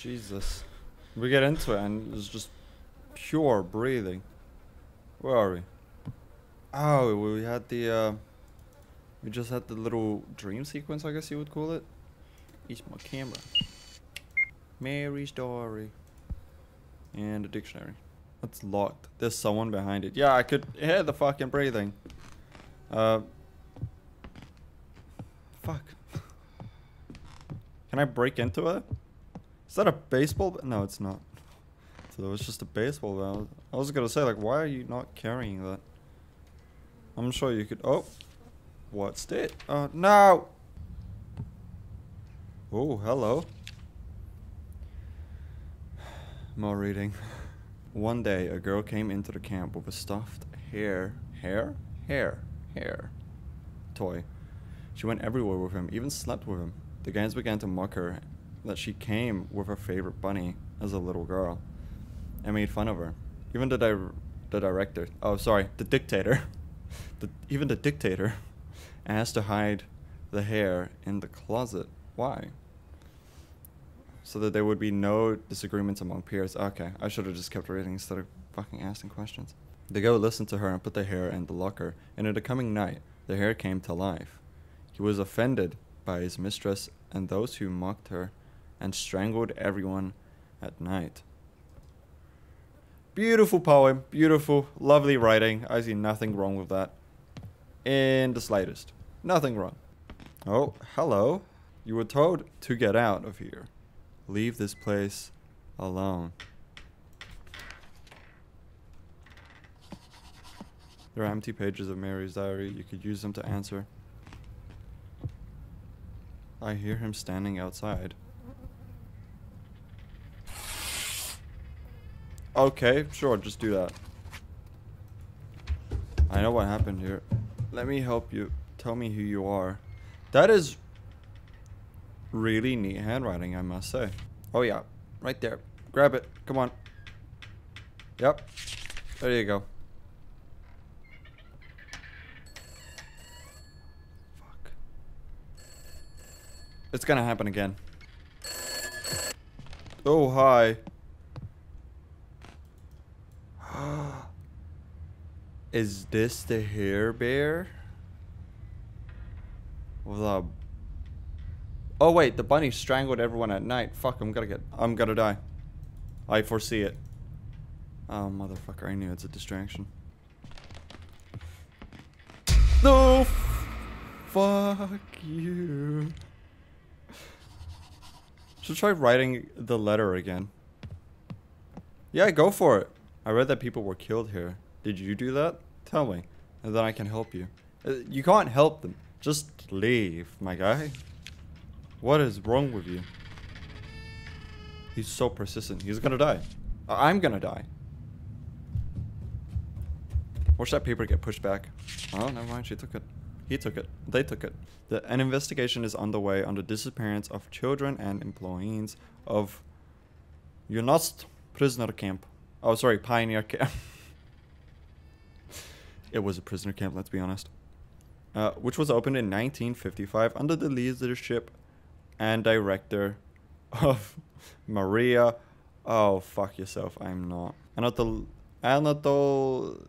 Jesus. We get into it and it's just pure breathing. Where are we? Oh, we had the, uh, we just had the little dream sequence, I guess you would call it. Each my camera. Mary's diary. And a dictionary. It's locked. There's someone behind it. Yeah, I could hear the fucking breathing. Uh. Fuck. Can I break into it? Is that a baseball? No, it's not. So it was just a baseball bat. I was gonna say, like, why are you not carrying that? I'm sure you could. Oh, what's it? Oh uh, no! Oh, hello. More reading. One day, a girl came into the camp with a stuffed hare, hare, hare, hare toy. She went everywhere with him, even slept with him. The guys began to mock her that she came with her favorite bunny as a little girl and made fun of her. Even the di- the director, oh sorry, the dictator, the, even the dictator asked to hide the hare in the closet. Why? So that there would be no disagreements among peers. Okay, I should have just kept reading instead of fucking asking questions. The girl listened to her and put the hare in the locker, and in the coming night, the hare came to life. He was offended by his mistress and those who mocked her, and strangled everyone at night. Beautiful poem, beautiful, lovely writing. I see nothing wrong with that. In the slightest. Nothing wrong. Oh, hello. You were told to get out of here. Leave this place alone. There are empty pages of Mary's diary. You could use them to answer. I hear him standing outside. Okay, sure, just do that. I know what happened here. Let me help you. Tell me who you are. That is really neat handwriting, I must say. Oh yeah, right there. Grab it. Come on. Yep. There you go. Fuck. It's gonna happen again. Oh, hi. Is this the hare bear? A Oh wait, the bunny strangled everyone at night. Fuck, I'm gonna get I'm gonna die. I foresee it. Oh motherfucker, I knew it's a distraction. No fuck you. Should try writing the letter again. Yeah, go for it. I read that people were killed here. Did you do that? Tell me, and then I can help you. Uh, you can't help them. Just leave, my guy. What is wrong with you? He's so persistent. He's gonna die. I- I'm gonna die. Watch that paper get pushed back. Oh, never mind. She took it. He took it. They took it. The, an investigation is underway on the disappearance of children and employees of Unost prisoner camp. Oh, sorry, pioneer camp. it was a prisoner camp, let's be honest. Uh, which was opened in 1955 under the leadership and director of Maria. Oh, fuck yourself. I'm not. Anatol. Anatol.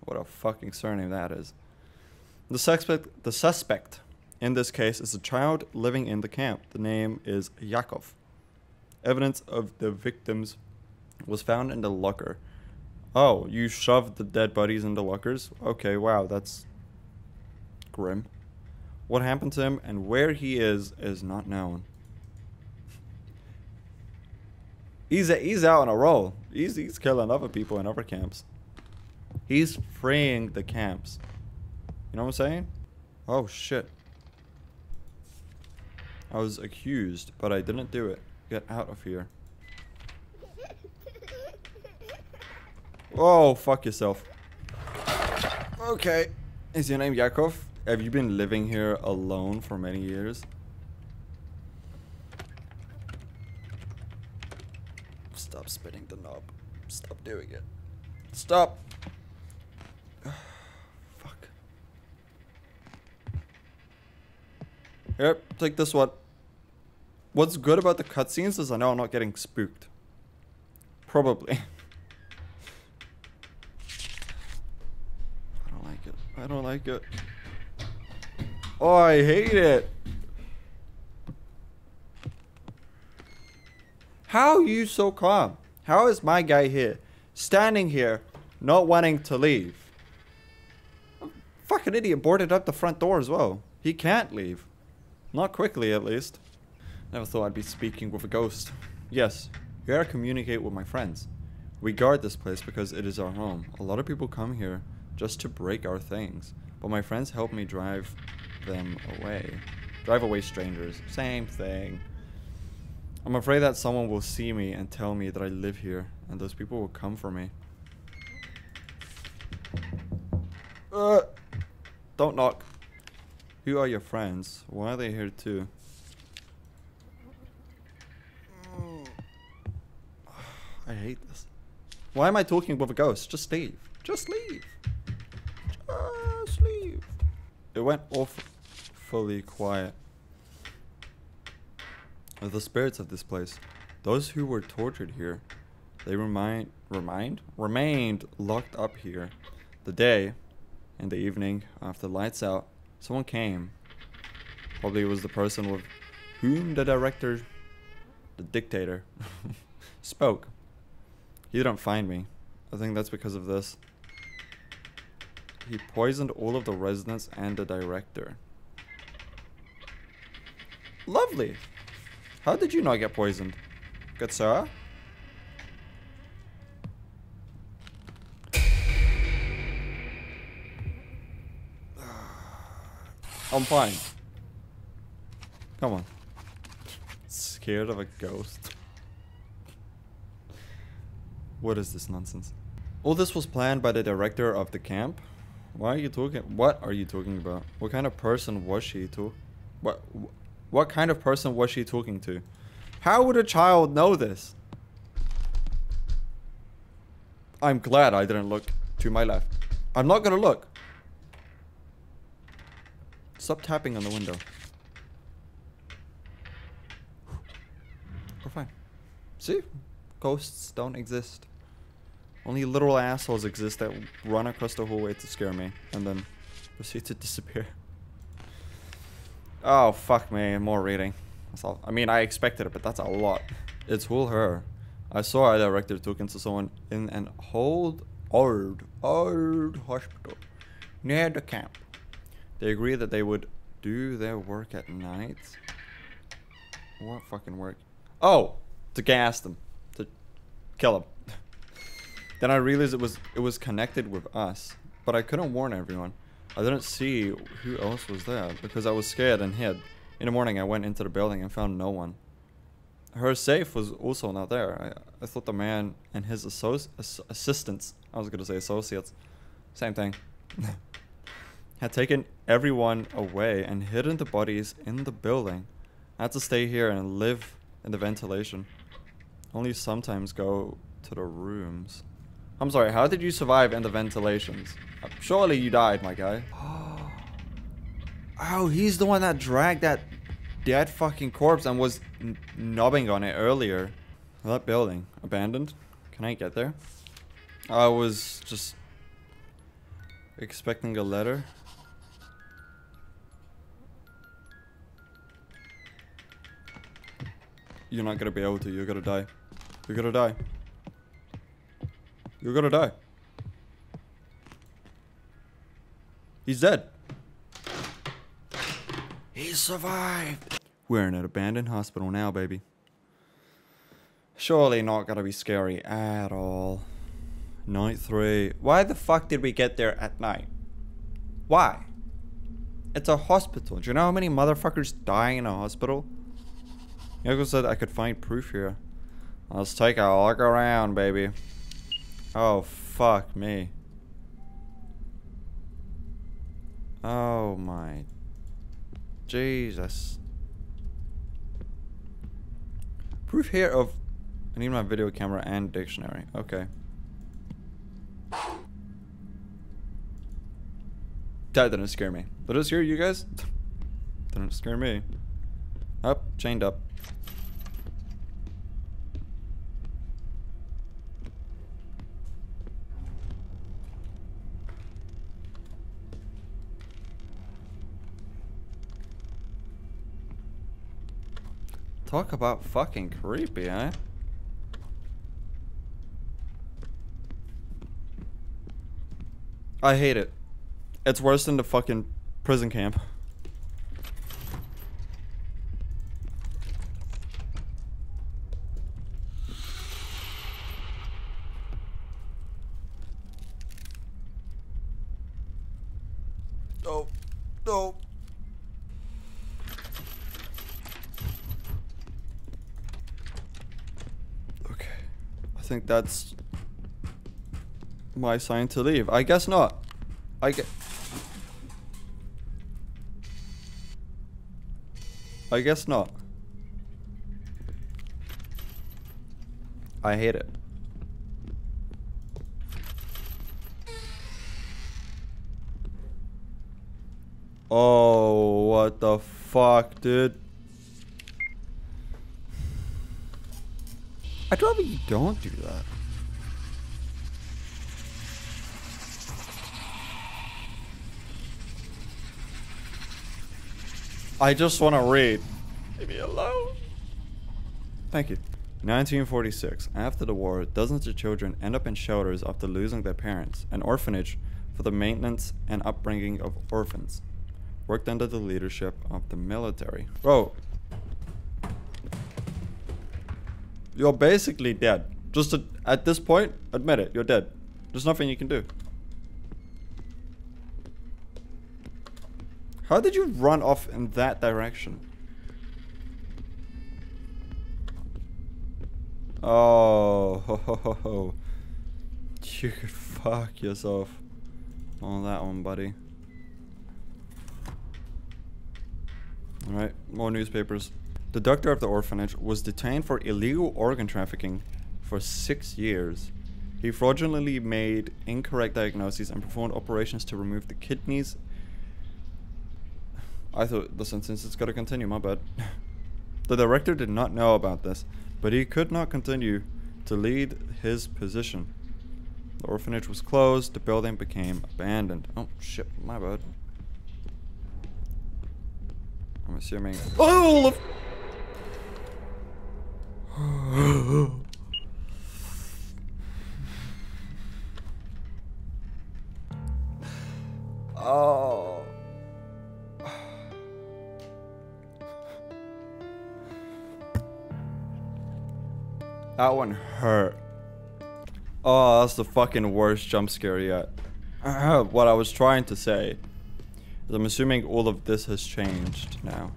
What a fucking surname that is. The suspect, the suspect in this case is a child living in the camp. The name is Yakov. Evidence of the victims was found in the locker. Oh, you shoved the dead buddies into lockers? Okay, wow, that's grim. What happened to him and where he is is not known. He's a, he's out on a roll. He's he's killing other people in other camps. He's freeing the camps. You know what I'm saying? Oh shit. I was accused, but I didn't do it. Get out of here. Oh, fuck yourself. Okay. Is your name Yakov? Have you been living here alone for many years? Stop spinning the knob. Stop doing it. Stop. Fuck. Yep, take this one. What's good about the cutscenes is I know I'm not getting spooked. Probably. I don't like it. I don't like it. Oh, I hate it. How are you so calm? How is my guy here? Standing here, not wanting to leave. Fucking idiot boarded up the front door as well. He can't leave. Not quickly, at least. Never thought I'd be speaking with a ghost. Yes, here I communicate with my friends. We guard this place because it is our home. A lot of people come here just to break our things. But my friends help me drive them away. Drive away strangers. Same thing. I'm afraid that someone will see me and tell me that I live here, and those people will come for me. Uh, don't knock. Who are your friends? Why are they here too? I hate this. Why am I talking with a ghost? Just leave. Just leave. Ah, Just leave. It went awfully quiet. The spirits of this place, those who were tortured here, they remind, remind, remained locked up here. The day, in the evening, after lights out, someone came. Probably it was the person with whom the director, the dictator, spoke. He didn't find me. I think that's because of this. He poisoned all of the residents and the director. Lovely. How did you not get poisoned? Good sir? I'm fine. Come on. Scared of a ghost. What is this nonsense? All this was planned by the director of the camp? Why are you talking? What are you talking about? What kind of person was she to? What? What kind of person was she talking to? How would a child know this? I'm glad I didn't look to my left. I'm not gonna look. Stop tapping on the window. We're fine. See? Ghosts don't exist. Only literal assholes exist that run across the hallway to scare me and then proceed to disappear. Oh, fuck me. More reading. That's all. I mean, I expected it, but that's a lot. It's all her. I saw a director talking to someone in an old, old, old hospital near the camp. They agreed that they would do their work at night. What fucking work? Oh, to gas them, to kill them. Then I realized it was it was connected with us, but I couldn't warn everyone. I didn't see who else was there because I was scared and hid. In the morning, I went into the building and found no one. Her safe was also not there. I, I thought the man and his ass assistants, I was going to say associates, same thing, had taken everyone away and hidden the bodies in the building. I had to stay here and live in the ventilation. Only sometimes go to the rooms. I'm sorry, how did you survive in the ventilations? Surely you died, my guy. Oh, he's the one that dragged that dead fucking corpse and was nubbing on it earlier. That building, abandoned. Can I get there? I was just expecting a letter. You're not gonna be able to, you're gonna die. You're gonna die. You're gonna die. He's dead. He survived. We're in an abandoned hospital now, baby. Surely not gonna be scary at all. Night three. Why the fuck did we get there at night? Why? It's a hospital. Do you know how many motherfuckers die in a hospital? Yoko said I could find proof here. Let's take a look around, baby. Oh, fuck me. Oh my Jesus. Proof here of I need my video camera and dictionary. Okay. That didn't scare me. Did it scare you guys? didn't scare me. Up, chained up. Talk about fucking creepy, eh? I hate it. It's worse than the fucking prison camp. Oh, no. Okay. I think that's my sign to leave. I guess not. I get. I guess not. I hate it. Oh, what the fuck, dude? I'd rather you don't do that. I just want to read. Leave me alone. Thank you. 1946. After the war, dozens of children end up in shelters after losing their parents, an orphanage for the maintenance and upbringing of orphans. Worked under the leadership of the military. Bro. You're basically dead. Just to, at this point, admit it, you're dead. There's nothing you can do. How did you run off in that direction? Oh, ho, ho, ho, ho. you could fuck yourself on that one, buddy. Alright, more newspapers. The doctor of the orphanage was detained for illegal organ trafficking for six years. He fraudulently made incorrect diagnoses and performed operations to remove the kidneys I thought the sentence is going to continue, my bad. the director did not know about this, but he could not continue to lead his position. The orphanage was closed, the building became abandoned. Oh shit, my bad. I'm assuming. Oh! Oh. That one hurt. Oh, that's the fucking worst jump scare yet. what I was trying to say is I'm assuming all of this has changed now.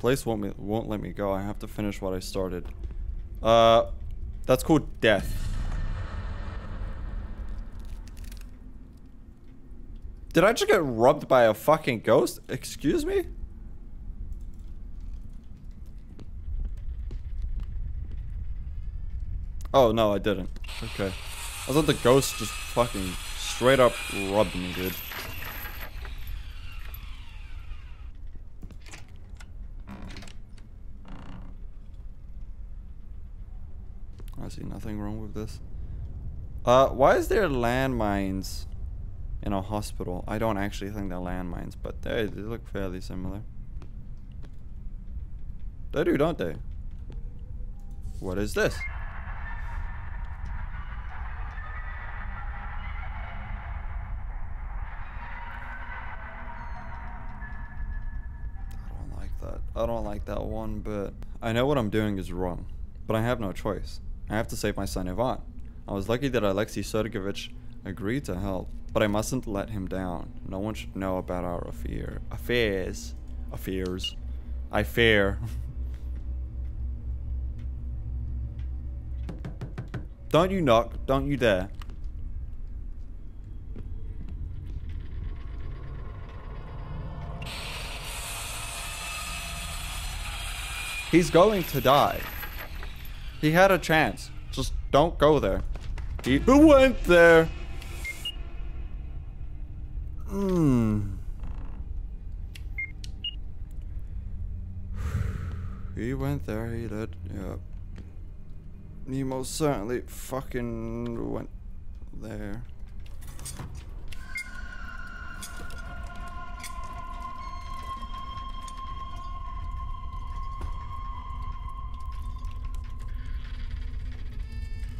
Place won't me won't let me go. I have to finish what I started. Uh, that's called death. Did I just get robbed by a fucking ghost? Excuse me? Oh, no, I didn't. Okay. I thought the ghost just fucking straight up robbed me, dude. I nothing wrong with this. Uh, why is there landmines in a hospital? I don't actually think they're landmines, but they, they look fairly similar. They do, don't they? What is this? I don't like that I don't like that one bit. I know what I'm doing is wrong, but I have no choice. I have to save my son Ivan. I was lucky that Alexei Sergeyevich agreed to help, but I mustn't let him down. No one should know about our affair. Affairs. Affairs. I fear. don't you knock. Don't you dare. He's going to die. He had a chance. Just don't go there. He went there. Hmm. He went there, he did, yeah. He most certainly fucking went there.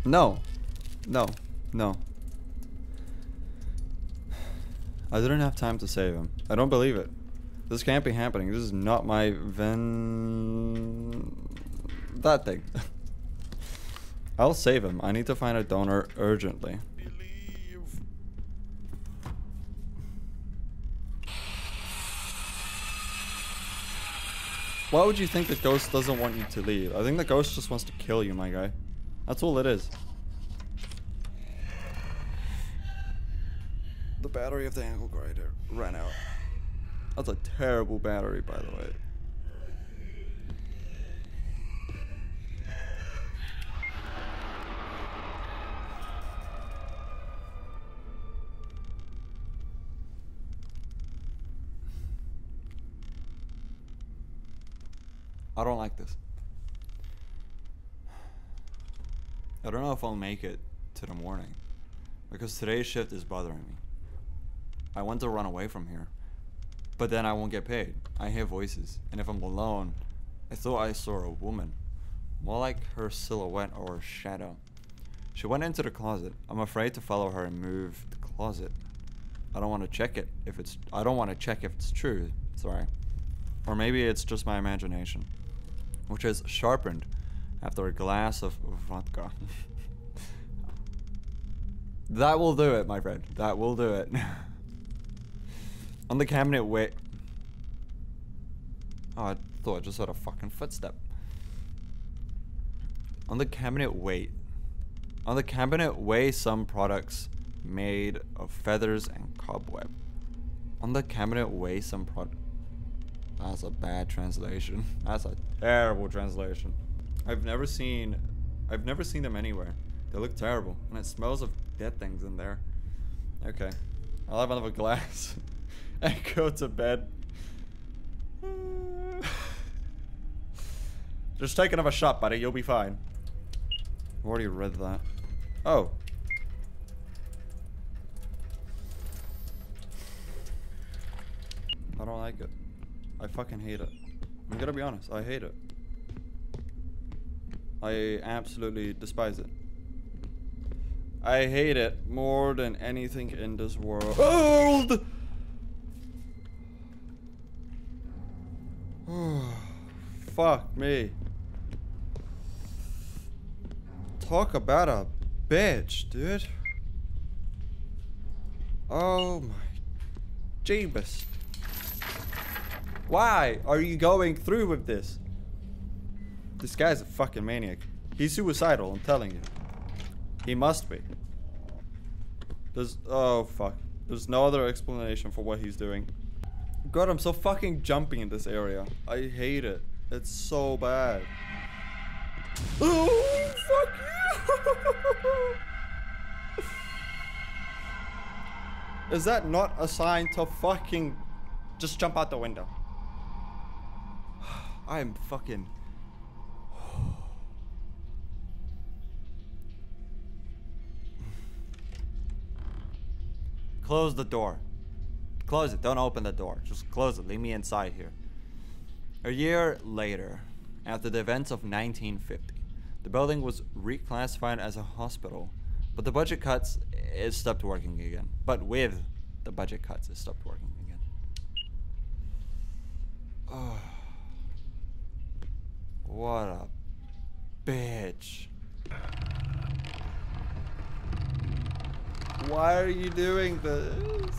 No. No. No. I didn't have time to save him. I don't believe it. This can't be happening. This is not my Ven... That thing. I'll save him. I need to find a donor urgently. Believe. Why would you think the ghost doesn't want you to leave? I think the ghost just wants to kill you, my guy. That's all it is. The battery of the angle grinder ran out. That's a terrible battery, by the way. I don't like this. I don't know if I'll make it to the morning because today's shift is bothering me. I want to run away from here, but then I won't get paid. I hear voices, and if I'm alone, I thought I saw a woman, more like her silhouette or shadow. She went into the closet. I'm afraid to follow her and move the closet. I don't want to check it if it's. I don't want to check if it's true. Sorry, or maybe it's just my imagination, which is sharpened after a glass of vodka. that will do it, my friend. That will do it. On the cabinet wait. Oh, I thought I just heard a fucking footstep. On the cabinet wait. On the cabinet weigh some products made of feathers and cobweb. On the cabinet weigh some product. That's a bad translation. That's a terrible translation. I've never seen I've never seen them anywhere. They look terrible. And it smells of dead things in there. Okay. I'll have another glass and go to bed. Just take another shot, buddy. You'll be fine. I've already read that. Oh. I don't like it. I fucking hate it. I'm gonna be honest. I hate it. I absolutely despise it. I hate it more than anything in this world. Fuck me. Talk about a bitch, dude. Oh my Jeebus. Why are you going through with this? This guy's a fucking maniac. He's suicidal, I'm telling you. He must be. There's oh fuck. There's no other explanation for what he's doing. God, I'm so fucking jumping in this area. I hate it. It's so bad. Oh, fuck you! Is that not a sign to fucking just jump out the window? I am fucking. Close the door. Close it. Don't open the door. Just close it. Leave me inside here. A year later, after the events of 1950, the building was reclassified as a hospital, but the budget cuts, it stopped working again. But with the budget cuts, it stopped working again. Oh. What a bitch. Why are you doing this?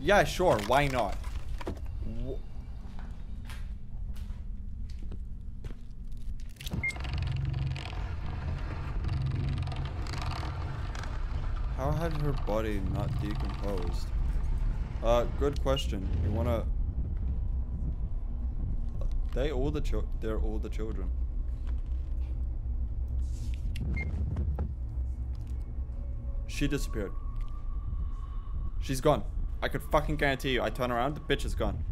Yeah, sure. Why not? How had her body not decomposed? Uh, good question. You wanna? They all the chil- They're all the children. She disappeared. She's gone. I could fucking guarantee you. I turn around, the bitch is gone.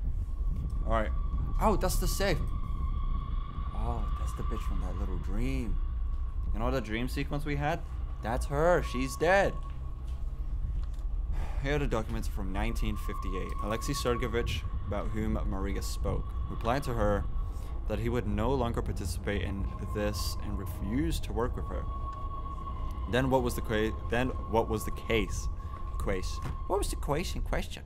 Alright. Oh, that's the safe. Oh, that's the bitch from that little dream. You know the dream sequence we had? That's her. She's dead. Here are the documents from 1958. Alexei Sergeyevich, about whom Maria spoke, replied to her that he would no longer participate in this and refused to work with her. Then what was the qua- then what was the case? Case. What was the case in question?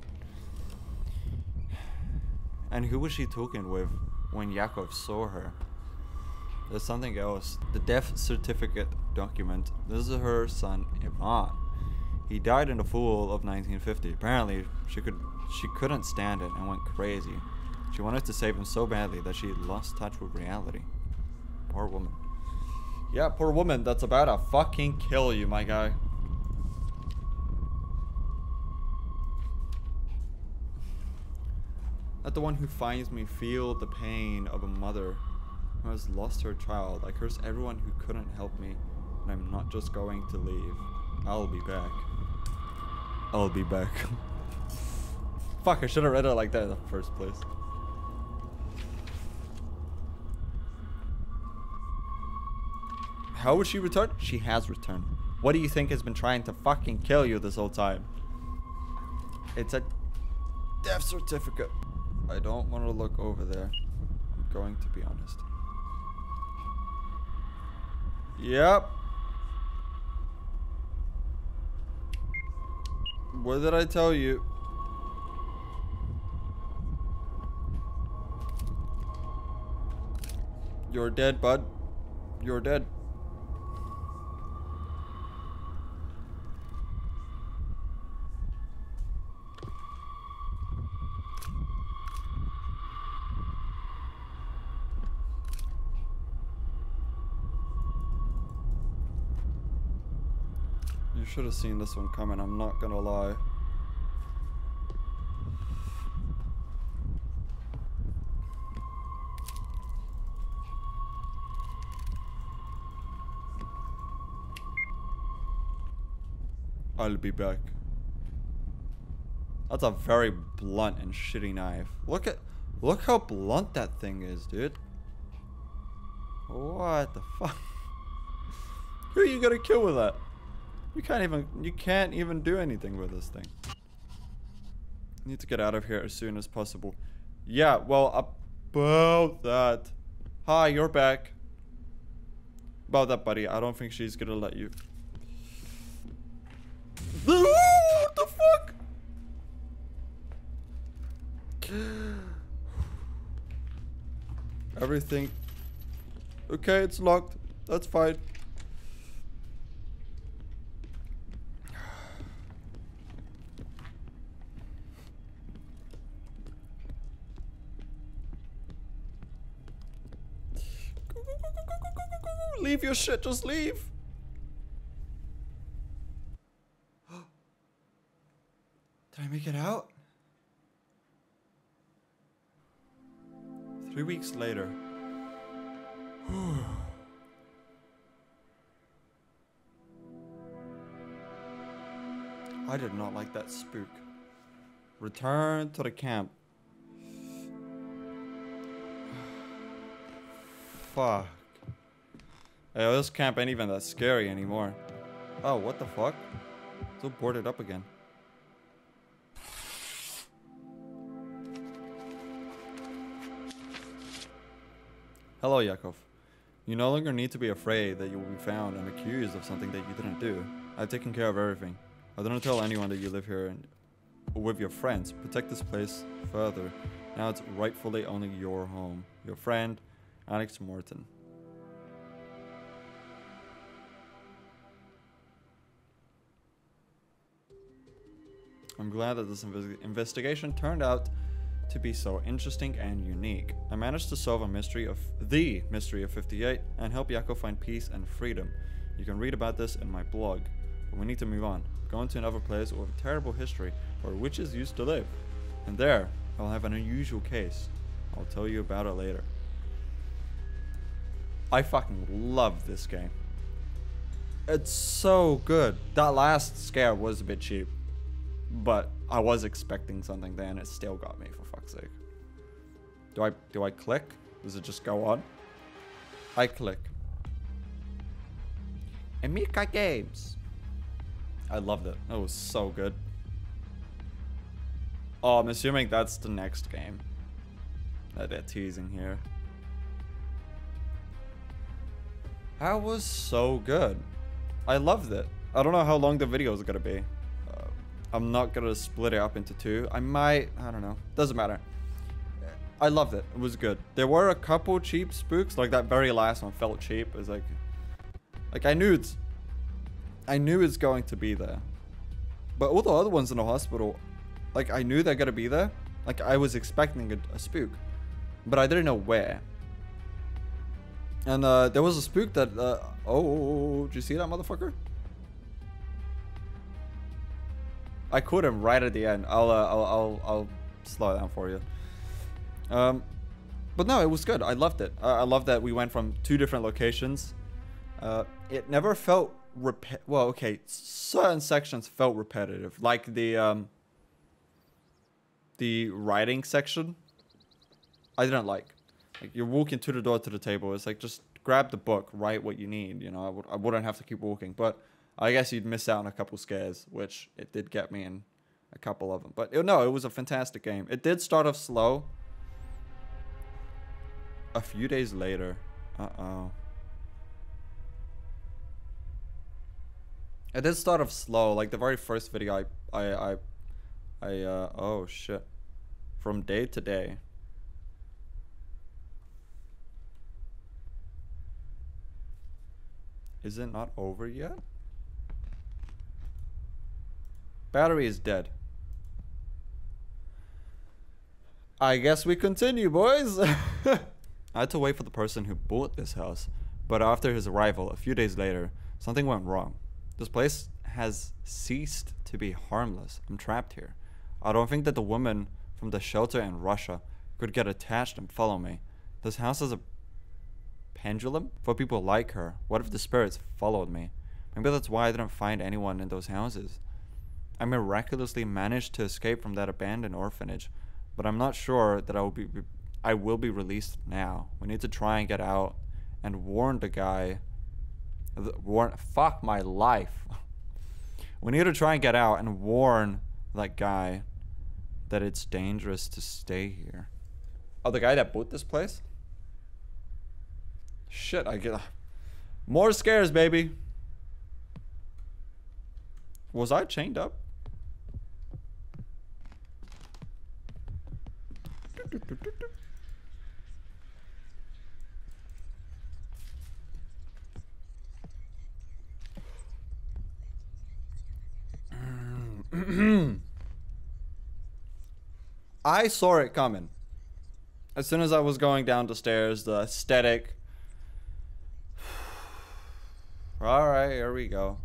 And who was she talking with when Yakov saw her? There's something else. The death certificate document. This is her son Ivan. He died in the fall of 1950. Apparently, she could she couldn't stand it and went crazy. She wanted to save him so badly that she lost touch with reality. Poor woman. Yeah, poor woman that's about to fucking kill you, my guy. Let the one who finds me feel the pain of a mother who has lost her child. I curse everyone who couldn't help me, and I'm not just going to leave. I'll be back. I'll be back. Fuck, I should have read it like that in the first place. How would she return? She has returned. What do you think has been trying to fucking kill you this whole time? It's a death certificate. I don't want to look over there. I'm going to be honest. Yep. What did I tell you? You're dead, bud. You're dead. Should have seen this one coming, I'm not gonna lie. I'll be back. That's a very blunt and shitty knife. Look at look how blunt that thing is, dude. What the fuck? Who are you gonna kill with that? You can't even you can't even do anything with this thing. Need to get out of here as soon as possible. Yeah, well about that. Hi, you're back. About that, buddy. I don't think she's gonna let you. what the fuck? Everything. Okay, it's locked. That's fine. Leave your shit, just leave. Did I make it out? Three weeks later. I did not like that spook. Return to the camp. Fuck. Hey, oh, this camp ain't even that scary anymore. Oh, what the fuck? Still boarded up again. Hello, Yakov. You no longer need to be afraid that you will be found and accused of something that you didn't do. I've taken care of everything. I don't tell anyone that you live here and with your friends. Protect this place further. Now it's rightfully only your home. Your friend, Alex Morton. I'm glad that this inves- investigation turned out to be so interesting and unique. I managed to solve a mystery of the mystery of 58 and help Yako find peace and freedom. You can read about this in my blog, but we need to move on. Go into another place with a terrible history where witches used to live. And there, I'll have an unusual case. I'll tell you about it later. I fucking love this game. It's so good. That last scare was a bit cheap. But I was expecting something there and it still got me for fuck's sake. Do I do I click? Does it just go on? I click. Emika Games. I loved it. It was so good. Oh, I'm assuming that's the next game that they're teasing here. That was so good. I loved it. I don't know how long the video is gonna be. I'm not gonna split it up into two. I might, I don't know. Doesn't matter. I loved it. It was good. There were a couple cheap spooks, like that very last one felt cheap. It was like, like I knew it's, I knew it's going to be there. But all the other ones in the hospital, like I knew they're gonna be there. Like I was expecting a, a spook, but I didn't know where. And uh, there was a spook that, uh, oh, did you see that motherfucker? I caught him right at the end. I'll, uh, I'll, I'll, I'll slow it down for you. Um, but no, it was good. I loved it. I, I love that we went from two different locations. Uh, it never felt rep. Well, okay, certain sections felt repetitive, like the um, the writing section. I didn't like. Like you're walking to the door to the table. It's like just grab the book, write what you need. You know, I would I wouldn't have to keep walking, but I guess you'd miss out on a couple scares, which it did get me in a couple of them. But it, no, it was a fantastic game. It did start off slow. A few days later, uh oh. It did start off slow. Like the very first video, I, I, I, I, uh, oh shit. From day to day. Is it not over yet? Battery is dead. I guess we continue, boys. I had to wait for the person who bought this house, but after his arrival, a few days later, something went wrong. This place has ceased to be harmless. I'm trapped here. I don't think that the woman from the shelter in Russia could get attached and follow me. This house is a pendulum for people like her. What if the spirits followed me? Maybe that's why I didn't find anyone in those houses. I miraculously managed to escape from that abandoned orphanage, but I'm not sure that I will be I will be released now. We need to try and get out and warn the guy warn fuck my life. we need to try and get out and warn that guy that it's dangerous to stay here. Oh, the guy that bought this place? Shit, I get more scares, baby. Was I chained up? I saw it coming. As soon as I was going down the stairs, the aesthetic. Alright, here we go.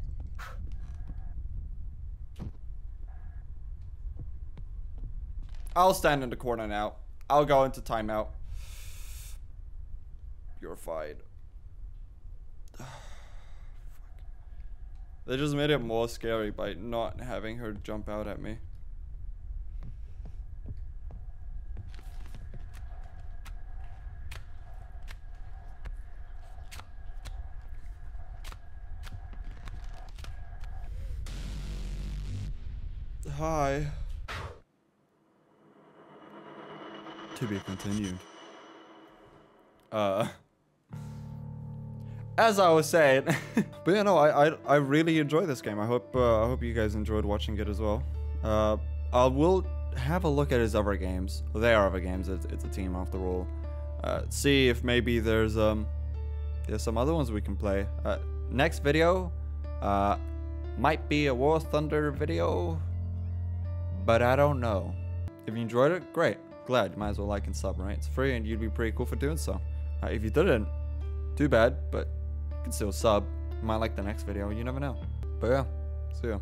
I'll stand in the corner now. I'll go into timeout. Purified. They just made it more scary by not having her jump out at me. Hi. To be continued. Uh as I was saying, but yeah, no, I, I I really enjoy this game. I hope uh, I hope you guys enjoyed watching it as well. Uh, I will have a look at his other games. Well, they are other games. It's, it's a team after all. Uh, see if maybe there's um there's some other ones we can play. Uh, next video, uh, might be a War Thunder video, but I don't know. If you enjoyed it, great. Glad. You might as well like and sub, right? It's free and you'd be pretty cool for doing so. Uh, if you didn't, too bad, but you can still sub. You might like the next video, you never know. But yeah, see ya.